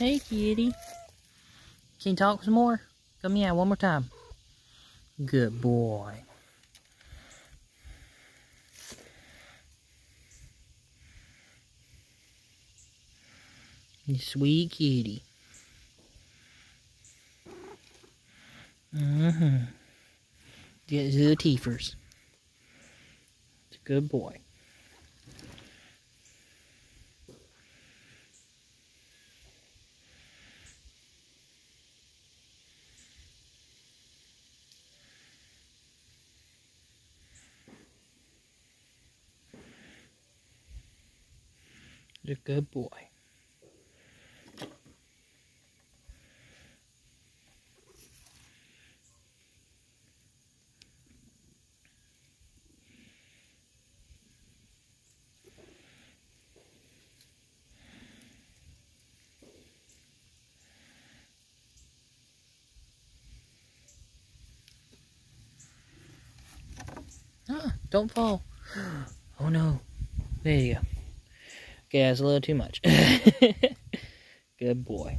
Hey, kitty. Can you talk some more? Come here one more time. Good boy. You sweet kitty. Mm-hmm. Get the teethers. It's a good boy. A good boy. Ah, don't fall. Oh no. There you go. That's a little too much. Good boy.